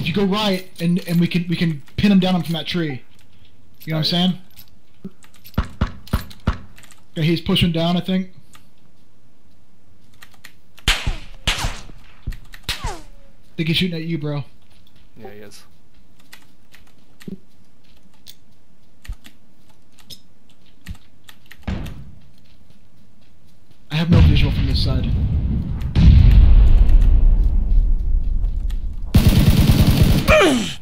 if you go right, and and we can we can pin him down from that tree. You know what I'm saying? Okay, he's pushing down. I think. I think he's shooting at you, bro. Yeah, he is. I have no visual from this side. Yeah.